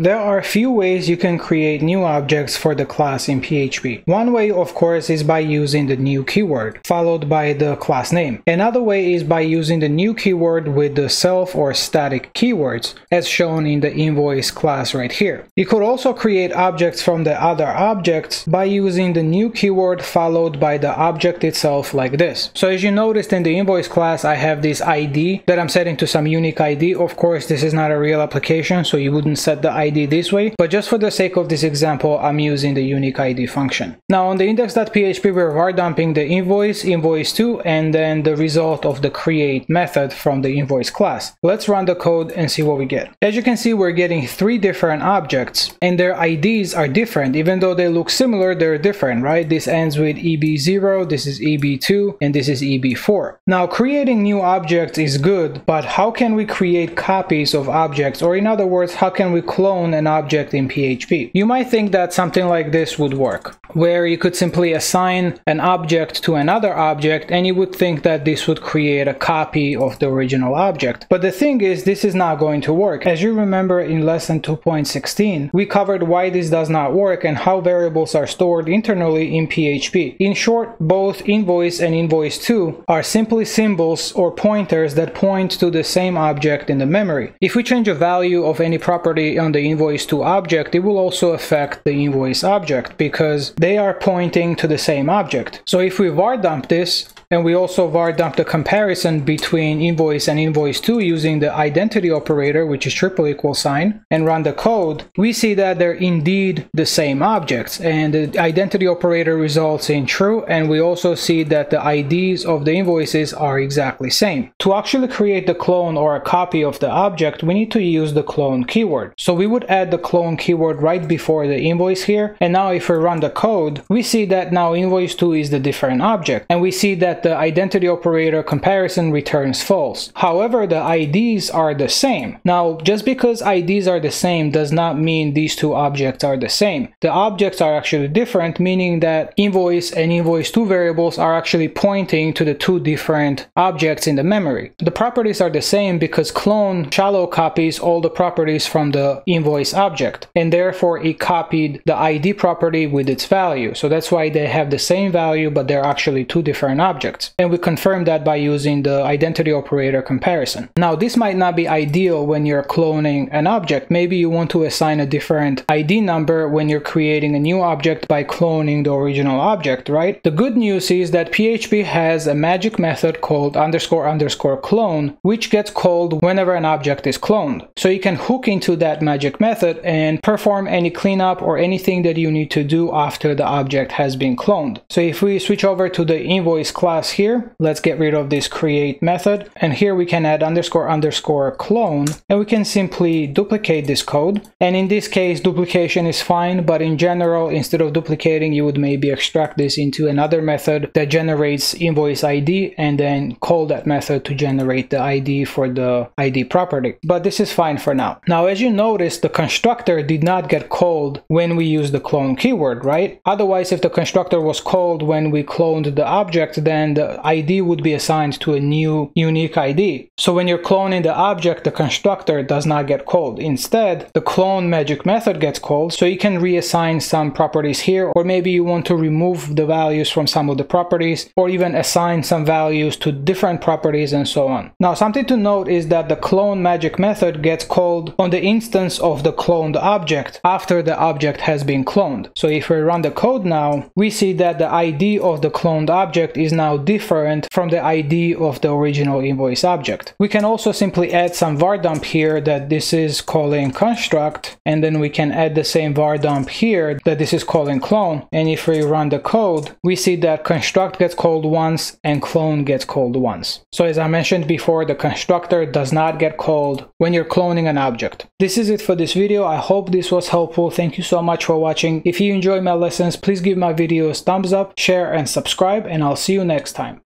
There are a few ways you can create new objects for the class in PHP. One way of course is by using the new keyword, followed by the class name. Another way is by using the new keyword with the self or static keywords, as shown in the invoice class right here. You could also create objects from the other objects by using the new keyword followed by the object itself like this. So as you noticed in the invoice class, I have this ID that I'm setting to some unique ID. Of course, this is not a real application, so you wouldn't set the ID this way, but just for the sake of this example, I'm using the unique ID function. Now on the index.php, we're var dumping the invoice, invoice2, and then the result of the create method from the invoice class. Let's run the code and see what we get. As you can see, we're getting three different objects and their IDs are different. Even though they look similar, they're different, right? This ends with EB0, this is EB2, and this is EB4. Now creating new objects is good, but how can we create copies of objects? Or in other words, how can we clone an object in PHP? You might think that something like this would work, where you could simply assign an object to another object and you would think that this would create a copy of the original object. But the thing is, this is not going to work. As you remember in lesson 2.16, we covered why this does not work and how variables are stored internally in PHP. In short, both invoice and invoice2 are simply symbols or pointers that point to the same object in the memory. If we change a value of any property on the invoice2 object, it will also affect the invoice object because they are pointing to the same object. So if we var dump this, and we also var dump the comparison between invoice and invoice2 using the identity operator, which is triple equal sign, and run the code, we see that they're indeed the same objects. And the identity operator results in true, and we also see that the IDs of the invoices are exactly same. To actually create the clone or a copy of the object, we need to use the clone keyword. So we would add the clone keyword right before the invoice here. And now if we run the code, we see that now invoice2 is the different object. And we see that the identity operator comparison returns false. However, the IDs are the same. Now, just because IDs are the same does not mean these two objects are the same. The objects are actually different, meaning that invoice and invoice2 variables are actually pointing to the two different objects in the memory. The properties are the same because clone shallow copies all the properties from the invoice object, and therefore it copied the ID property with its value. So that's why they have the same value, but they're actually two different objects objects. And we confirm that by using the identity operator comparison. Now, this might not be ideal when you're cloning an object. Maybe you want to assign a different ID number when you're creating a new object by cloning the original object, right? The good news is that PHP has a magic method called underscore underscore clone, which gets called whenever an object is cloned. So you can hook into that magic method and perform any cleanup or anything that you need to do after the object has been cloned. So if we switch over to the invoice class, class here. Let's get rid of this create method. And here we can add underscore underscore clone and we can simply duplicate this code. And in this case, duplication is fine, but in general, instead of duplicating, you would maybe extract this into another method that generates invoice ID and then call that method to generate the ID for the ID property. But this is fine for now. Now, as you notice, the constructor did not get called when we use the clone keyword, right? Otherwise, if the constructor was called when we cloned the object, then the ID would be assigned to a new unique ID. So when you're cloning the object, the constructor does not get called. Instead, the clone magic method gets called, so you can reassign some properties here, or maybe you want to remove the values from some of the properties, or even assign some values to different properties and so on. Now, something to note is that the clone magic method gets called on the instance of the cloned object after the object has been cloned. So if we run the code now, we see that the ID of the cloned object is now different from the ID of the original invoice object. We can also simply add some var dump here that this is calling construct and then we can add the same var dump here that this is calling clone and if we run the code we see that construct gets called once and clone gets called once. So as I mentioned before the constructor does not get called when you're cloning an object. This is it for this video. I hope this was helpful. Thank you so much for watching. If you enjoy my lessons please give my videos thumbs up, share and subscribe and I'll see you next time.